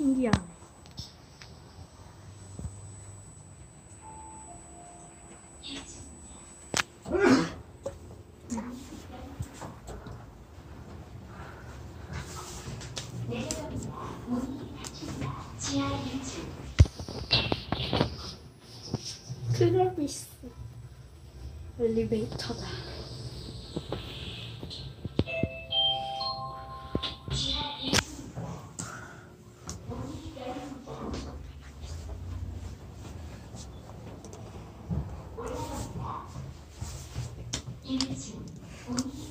신기하네. 크로비스 엘리베이터다. Yesus, kami